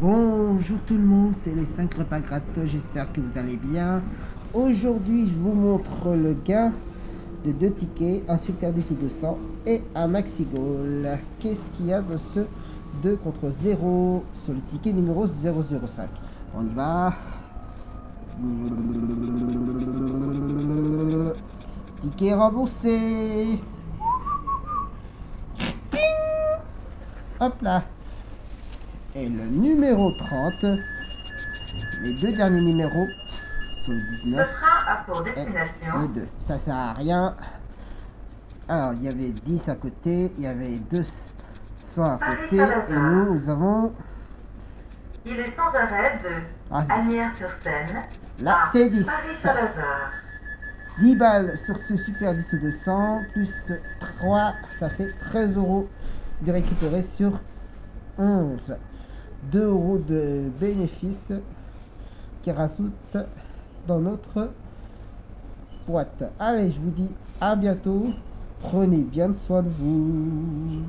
Bonjour tout le monde, c'est les 5 repas gratteux, j'espère que vous allez bien. Aujourd'hui, je vous montre le gain de deux tickets, un Super 10 ou 200 et un Maxi Goal. Qu'est-ce qu'il y a de ce 2 contre 0 sur le ticket numéro 005 On y va. Ticket remboursé. Hop là. Et le numéro 30. Les deux derniers numéros sont le 19. Ce train a pour destination le 2. Ça sert à rien. Alors, il y avait 10 à côté. Il y avait 200 à Paris côté. Et nous, nous avons... Il est sans arrêt de Ah, Agnières-sur-Seine Là, à c'est 10. Paris-Saint-Lazare. 10 balles sur ce Super 10 ou 200, plus 3, ça fait 13 euros de récupérer sur 11. 2 euros de bénéfice qui rajoute dans notre boîte. Allez, je vous dis à bientôt. Prenez bien soin de vous.